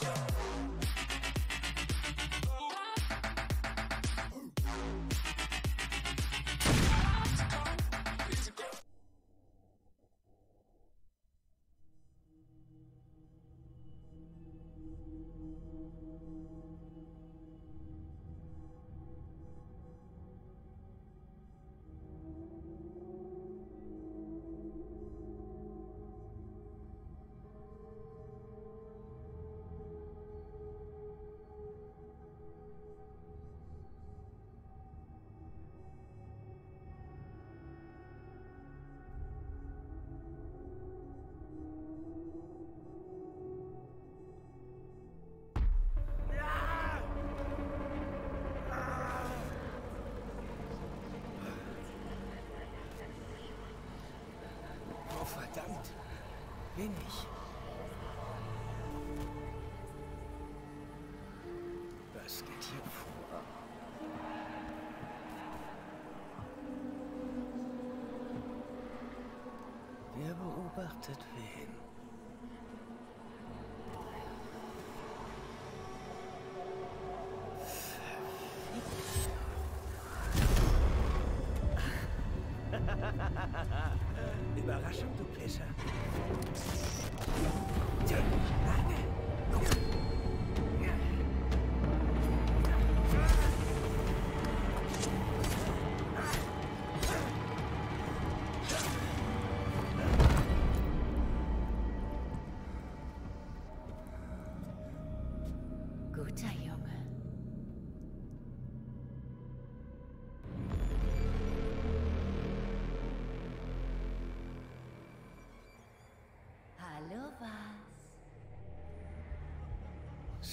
Oh, verdammt. Bin ich. Was geht hier vor? Wer beobachtet wen?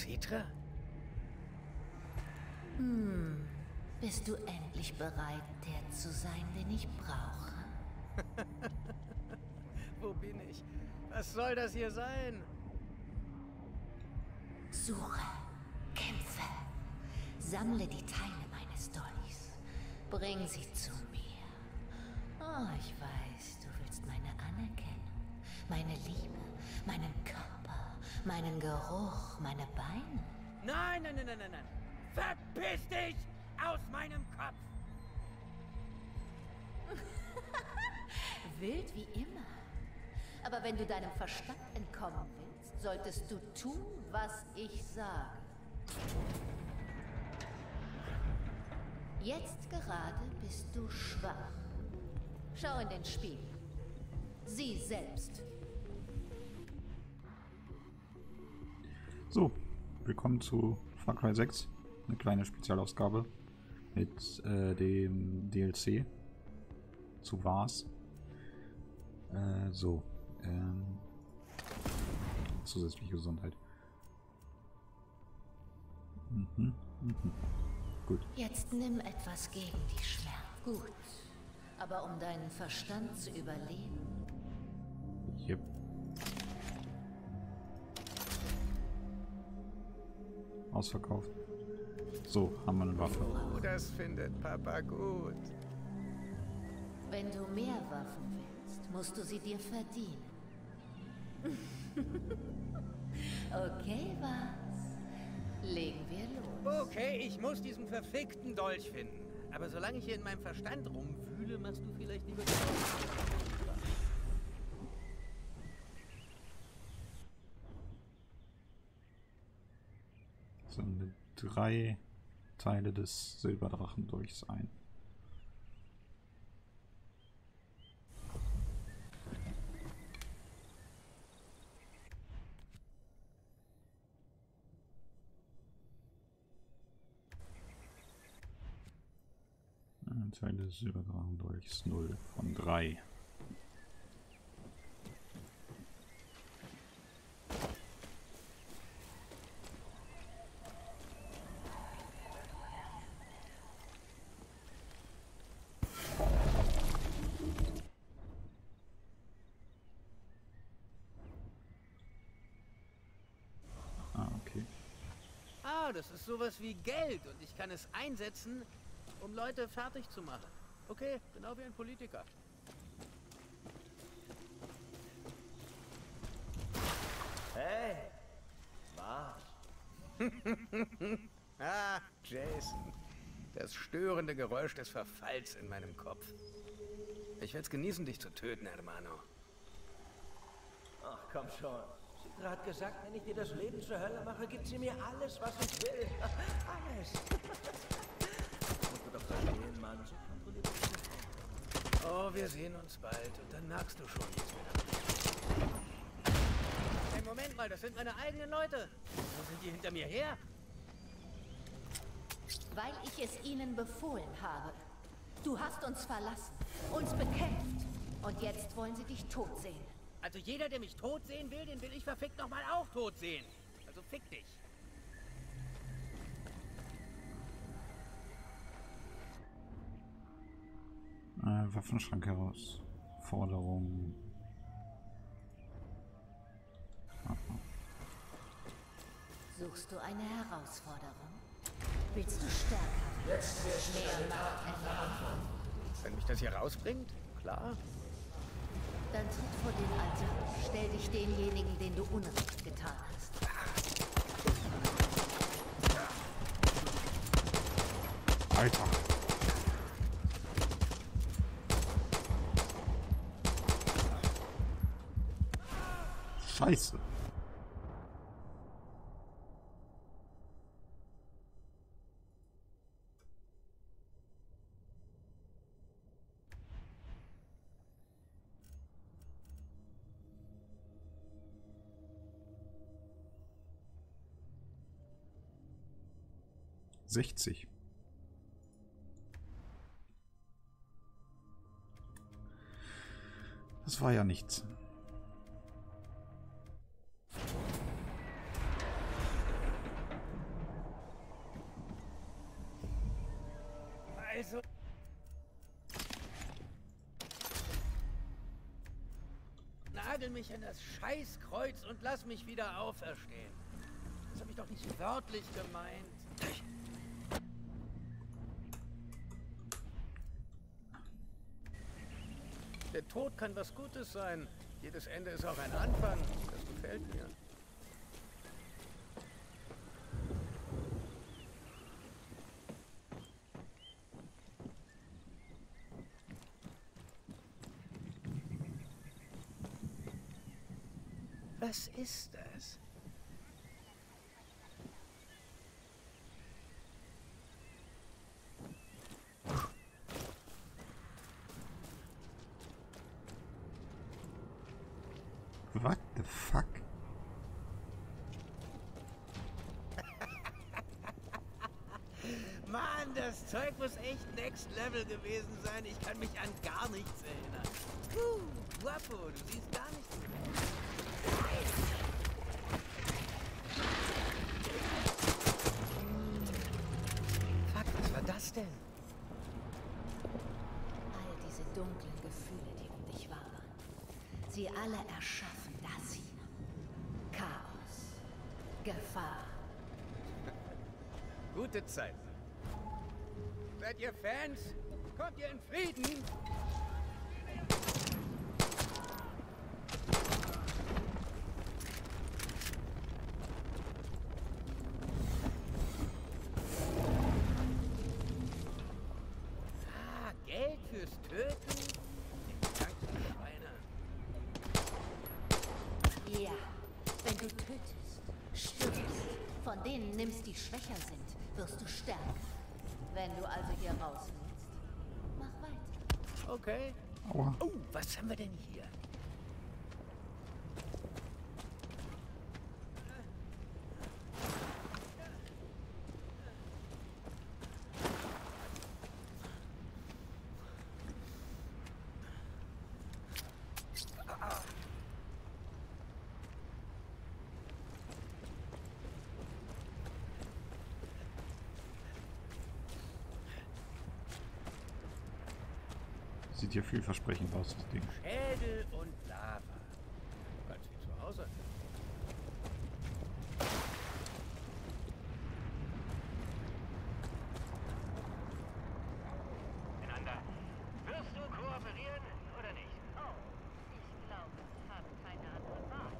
Citra? Hm, bist du endlich bereit, der zu sein, den ich brauche? Wo bin ich? Was soll das hier sein? Suche, kämpfe, sammle die Teile meines Dollys, bring sie zu mir. Oh, ich weiß, du willst meine Anerkennung, meine Liebe, meinen Körper, meinen Geruch, meine Beine. Nein, nein, nein, nein, nein, nein. Verpiss dich aus meinem Kopf! Wild wie immer. Aber wenn du deinem Verstand entkommen willst, solltest du tun, was ich sage. Jetzt gerade bist du schwach. Schau in den Spiegel. Sieh selbst. So, willkommen zu Far Cry 6. Eine kleine Spezialausgabe mit äh, dem DLC zu Vars. Äh, so, ähm, zusätzliche Gesundheit. Mhm, mhm. Gut. Jetzt nimm etwas gegen die Schmerzen. Gut. Aber um deinen Verstand zu überleben, Yep. Ausverkauft. So, haben wir eine Waffe. Oh, das findet Papa gut. wenn du mehr Waffen willst, musst du sie dir verdienen. okay, was? Legen wir los. Okay, ich muss diesen verfickten Dolch finden. Aber solange ich hier in meinem Verstand rumwühle, machst du vielleicht lieber... Sammle drei Teile des Silberdrachendurchs ein. Ein Teil des Silberdrachendurchs 0 von 3. Ah, okay. Ah, das ist sowas wie Geld und ich kann es einsetzen, um Leute fertig zu machen. Okay, genau wie ein Politiker. Hey, Spaß. Ah, Jason. Das störende Geräusch des Verfalls in meinem Kopf. Ich werde es genießen, dich zu töten, Hermano. Ach, komm schon. Sie hat gesagt, wenn ich dir das Leben zur Hölle mache, gibt sie mir alles, was ich will. Alles. Musst du doch verstehen, Mann. So kontrolliert das Oh, wir sehen uns bald und dann merkst du schon, es mir Hey, Moment mal, das sind meine eigenen Leute. Wo sind die hinter mir her? Weil ich es ihnen befohlen habe. Du hast uns verlassen, uns bekämpft. Und jetzt wollen sie dich tot sehen. Also jeder, der mich tot sehen will, den will ich verfickt nochmal auch tot sehen. Also fick dich. Äh, Waffenschrank heraus. Forderung. Suchst du eine Herausforderung? Willst du stärker? Jetzt mehr Macht? Wenn mich das hier rausbringt? Klar. Dann tritt vor den Altar. Stell dich demjenigen, den du Unrecht getan hast. Alter. Scheiße. Sechzig. Das war ja nichts. Also. Nagel mich an das Scheißkreuz und lass mich wieder auferstehen. Das habe ich doch nicht wörtlich gemeint. Tod kann was Gutes sein. Jedes Ende ist auch ein Anfang. Das gefällt mir. Was ist das? What the fuck? Mann, das Zeug muss echt Next Level gewesen sein. Ich kann mich an gar nichts erinnern. Puh, Guapo, du siehst gar nichts mehr. Fuck, was war das denn? All diese dunklen Gefühle, die um dich waren. Sie alle erschaffen das hier. Chaos. Gefahr. Gute Zeiten. Seid ihr Fans? Kommt ihr in Frieden? Ah, Geld fürs Töten? Ja, wenn du tötest, stirbst, von denen nimmst, die schwächer sind, wirst du stärker. Wenn du also hier raus willst, mach weiter. Okay. Aua. Oh, was haben wir denn hier? Sieht ja vielversprechend aus, das Ding. Schädel und Lava. Ganz wie zu Hause. miteinander. Wirst du kooperieren oder nicht? Oh, ich glaube, ich habe keine andere Wahl.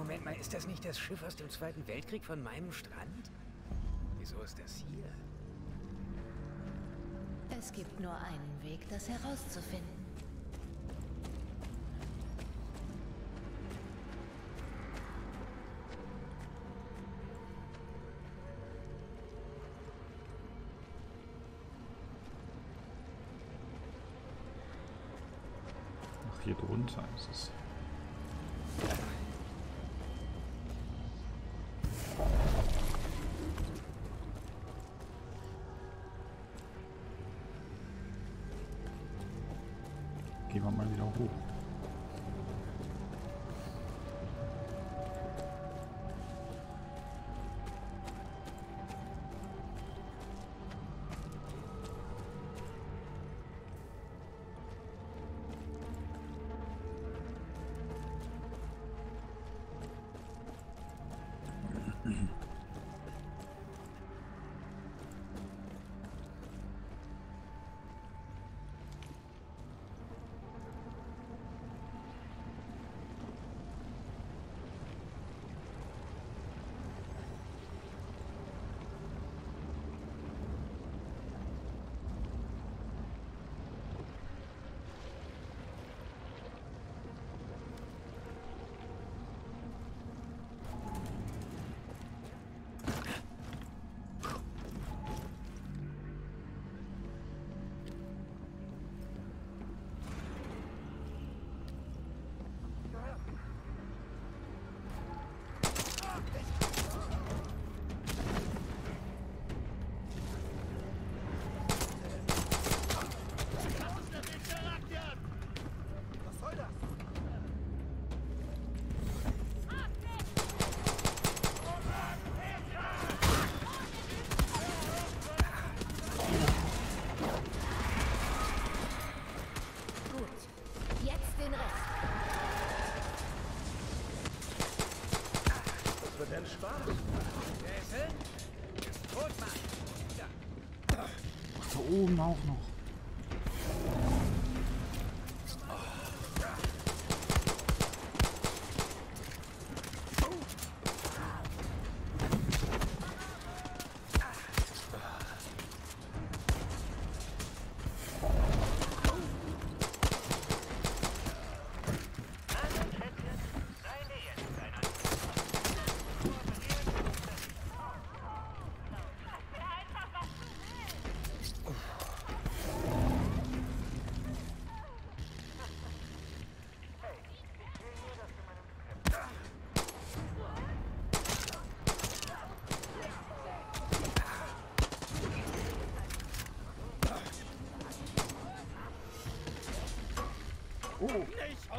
Moment mal, ist das nicht das Schiff aus dem Zweiten Weltkrieg von meinem Strand? Wieso ist das hier? Es gibt nur einen Weg, das herauszufinden. Ach, hier drunter ist es.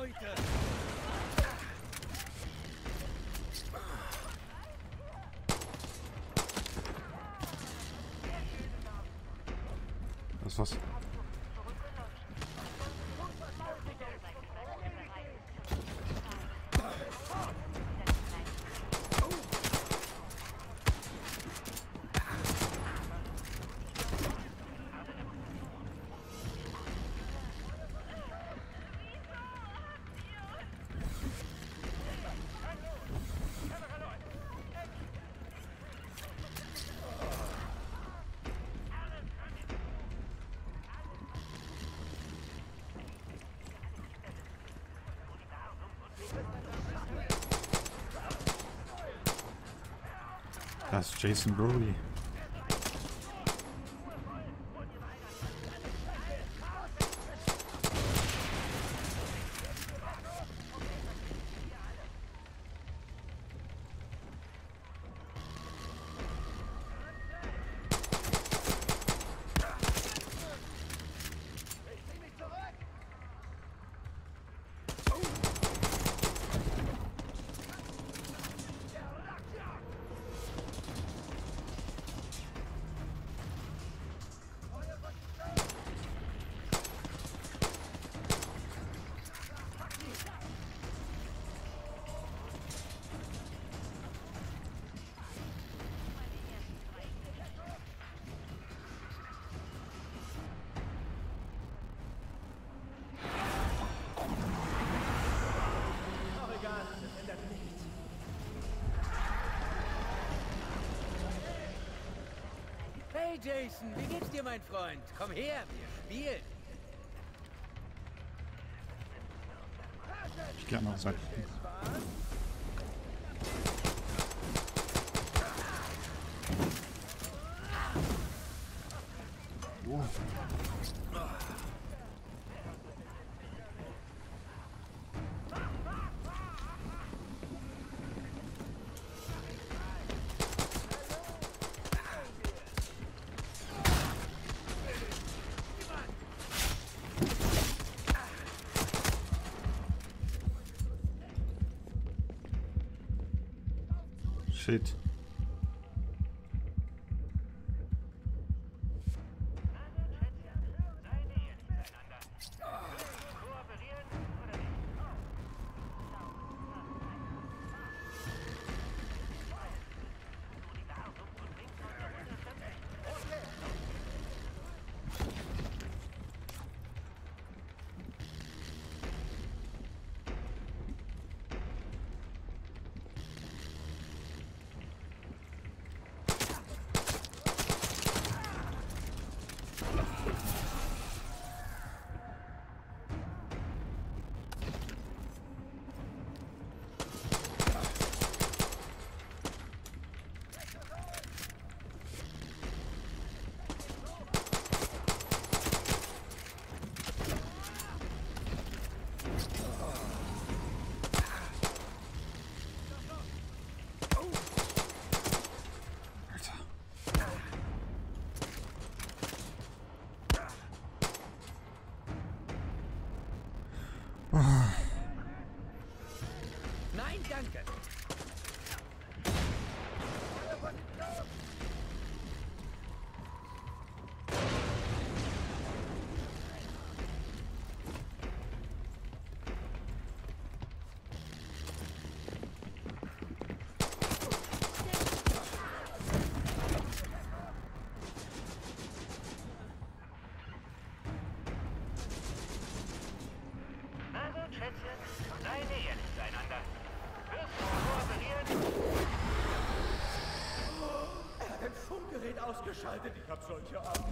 Heute! Das was? Das ist Jason Brody. Jason, wie geht's dir, mein Freund? Komm her, wir spielen. Ich gehe andere Seite. Shit. Funkgerät ausgeschaltet. Ich hab solche Abend.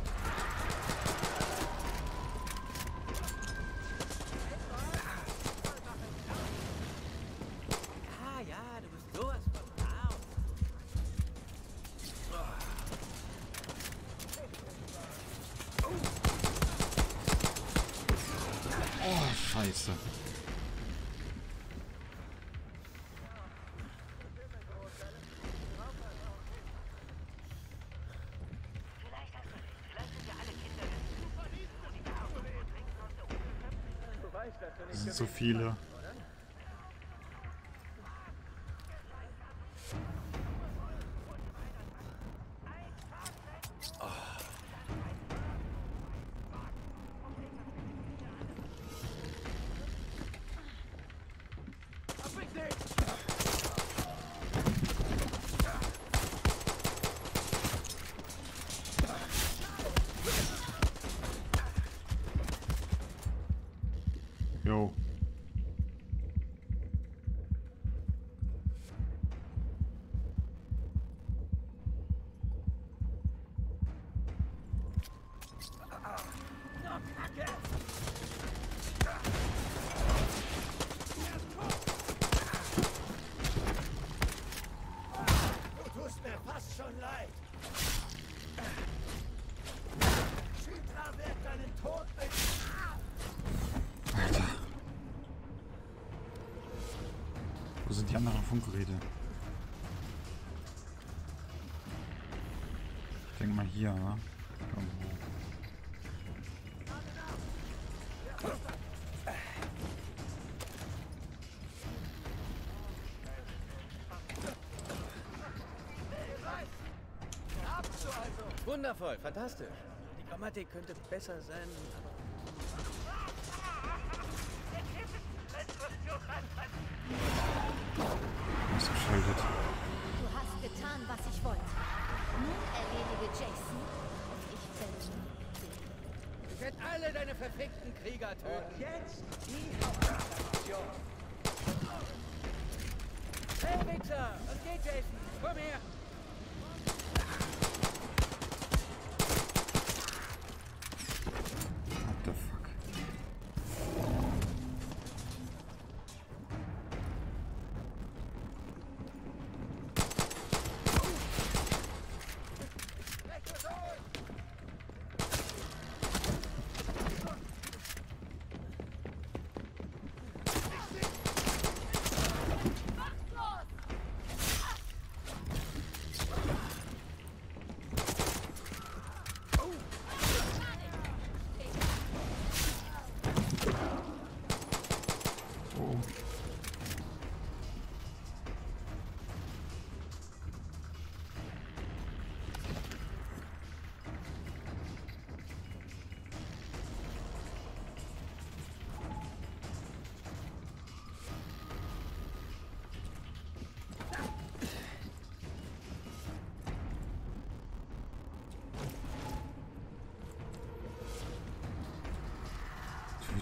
Ah ja, du bist sowas von arm. Oh, scheiße. Es sind so viele. Die anderen Funkgeräte? Ich denke mal hier, ne? Irgendwo. Wundervoll, fantastisch. Die Grammatik könnte besser sein, aber verfickten Krieger töten. Jetzt die Hauptaktion. Hey, Wichser! Was geht, Jason? Komm her!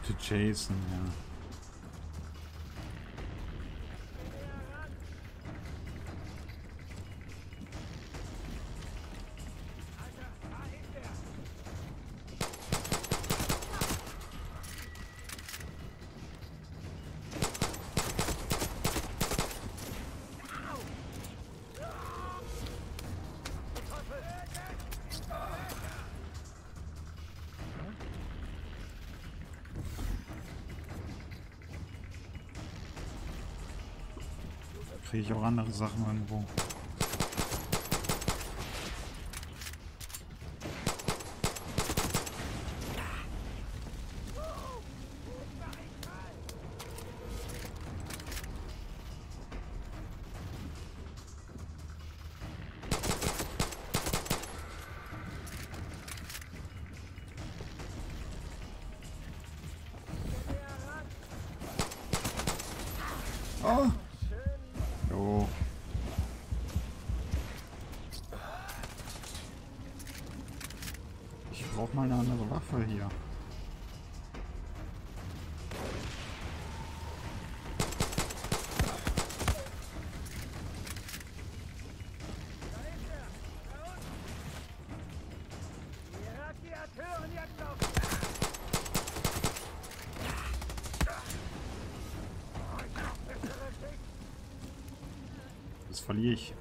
To Jason, ja. Kriege ich auch andere Sachen irgendwo. Mal eine andere Waffe hier. Das verliere ich.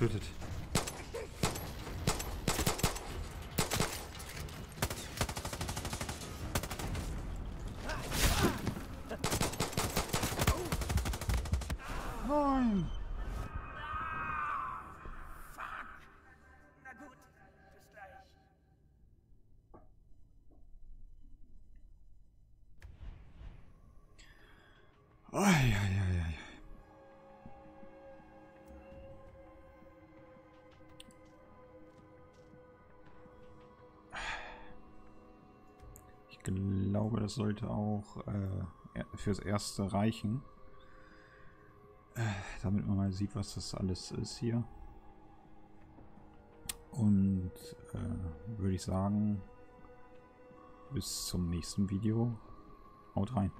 Eingetötet. Nein! Ai, ai, ai, das sollte auch äh, fürs Erste reichen. Äh, damit man mal sieht, was das alles ist hier. Und äh, würde ich sagen, bis zum nächsten Video. Haut rein.